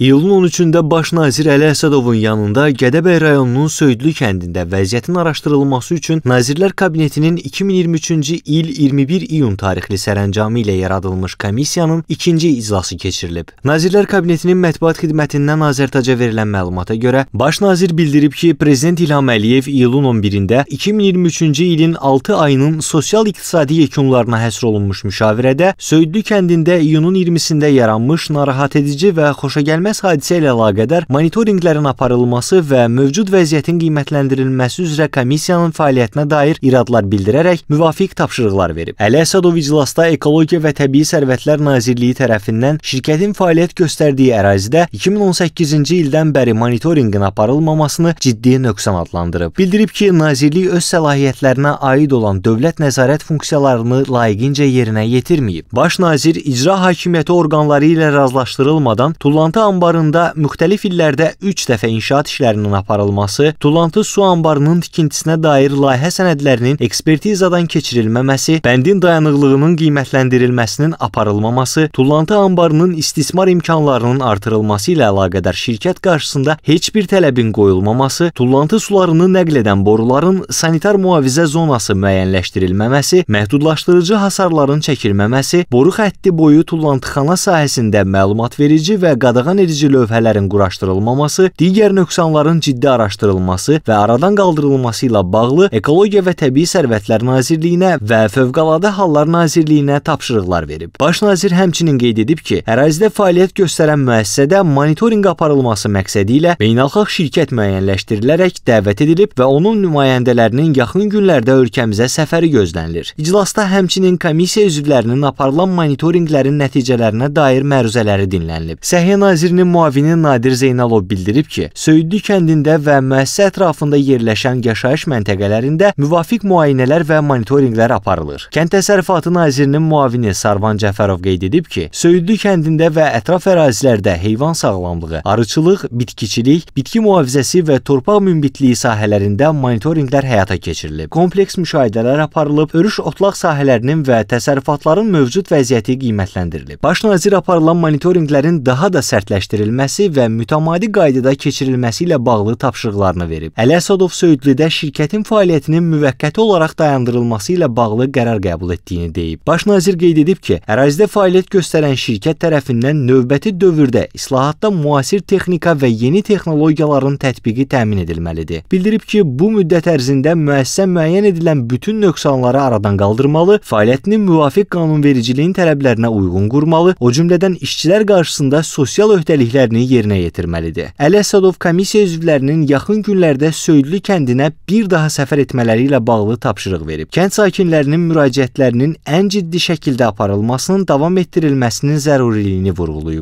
İyulun 13-də baş nazir Əli Əsədovun yanında Gədəbəy rayonunun Söyüdlü kəndində vəziyyətin araşdırılması üçün Nazirlər Kabinetinin 2023-cü il 21 iyun tarixli sərəncamı ilə yaradılmış komissiyanın ikinci iclası keçirilib. Nazirlər Kabinetinin mətbuat xidmətindən Azərtaca verilən məlumata görə baş nazir bildirib ki, Prezident İlham Əliyev iyulun 11-də 2023-cü ilin 6 ayının sosial-iqtisadi yekunlarına həsr olunmuş müşavirədə Söyüdlü kəndində iyunun 20-sində yaranmış narahat edici və xoşagəlməz Baş hadisə ilə əlaqədar monitorinqlərin aparılması və mövcud vəziyyətin qiymətləndirilməsi üzrə komissiyanın fəaliyyətinə dair iradlar bildirərək müvafiq tapşırıqlar verib. Əli Əsədov iclasda Ekologiya və Təbii Sərvətlər Nazirliyi tərəfindən şirkətin fəaliyyət göstərdiyi ərazidə 2018-ci ildən bəri monitorinqin aparılmamasını ciddi nöqsan adlandırıb. Bildirib ki, nazirlik öz səlahiyyətlərinə aid olan dövlət nəzarət funksiyalarını layiqincə yerinə yetirməyib. Baş nazir icra hakimiyyəti orqanları ilə razılaşdırılmadan tullantı anbarında müxtəlif illərdə 3 dəfə inşaat işlərinin aparılması, Tulantı su anbarının tikintisinə dair layihə sənədlərinin ekspertizadan keçirilməməsi, bəndin dayanıqlığının qiymətləndirilməsinin aparılmaması, Tulantı anbarının istismar imkanlarının artırılması ilə əlaqədar şirkət qarşısında heç bir tələbin qoyulmaması, Tullantı sularını nəql edən boruların sanitar mühafizə zonası müəyyənləşdirilməməsi, məhdudlaşdırıcı hasarların çəkilməməsi, boru xətti boyu tullantıxana sahəsində məlumat verici və qadağan edici lövhələrin quraşdırılmaması, digər nöqsanların ciddi araşdırılması və aradan qaldırılması ilə bağlı Ekologiya və Təbii Sərvətlər Nazirliyinə və Fövqəladə Hallar Nazirliyinə tapşırıqlar verib. Baş nazir həmçinin qeyd edib ki, ərazidə fəaliyyət göstərən müəssisədə monitorinq aparılması məqsədi ilə beynəlxalq şirkət müəyyənləşdirilərək dəvət edilib və onun nümayəndələrinin yaxın günlərdə ölkəmizə səfəri gözlənilir. İclasda həmçinin komissiya üzvlərinin aparılan monitorinqlərin nəticələrinə dair məruzələri dinlənilib. Səhiyyə Nazirinin Nazirinin müavini Nadir Zeynalov bildirib ki, Söyüdlü kəndində və müəssisə ətrafında yerləşən yaşayış məntəqələrində müvafiq müayinələr və monitorinqlər aparılır. Kənd Təsərrüfatı Nazirinin müavini Sarvan Cəfərov qeyd edib ki, Söyüdlü kəndində və ətraf ərazilərdə heyvan sağlamlığı, arıçılıq, bitkiçilik, bitki mühafizəsi və torpaq münbitliyi sahələrində monitorinqlər həyata keçirilib. Kompleks müşahidələr aparılıb, örüş otlaq sahələrinin və təsərrüfatların mövcud vəziyyəti qiymətləndirilib. Baş nazir aparılan monitorinqlərin daha da sərtləşdirilməsi maliyyələşdirilməsi və mütəmadi qaydada keçirilməsi ilə bağlı tapşırıqlarını verib. Əli Əsədov Söyüdlüdə şirkətin fəaliyyətinin müvəqqəti olaraq dayandırılması ilə bağlı qərar qəbul etdiyini deyib. Baş nazir qeyd edib ki, ərazidə fəaliyyət göstərən şirkət tərəfindən növbəti dövrdə islahatda müasir texnika və yeni texnologiyaların tətbiqi təmin edilməlidir. Bildirib ki, bu müddət ərzində müəssisə müəyyən edilən bütün nöqsanları aradan qaldırmalı, fəaliyyətini müvafiq qanunvericiliyin tələblərinə uyğun qurmalı, o cümlədən işçilər qarşısında sosial öhdəliklər öhdəliklərini yerinə yetirməlidir. Əli Əsədov komissiya üzvlərinin yaxın günlərdə Söyüdlü kəndinə bir daha səfər etmələri ilə bağlı tapşırıq verib. Kənd sakinlərinin müraciətlərinin ən ciddi şəkildə aparılmasının davam etdirilməsinin zəruriliyini vurğulayıb.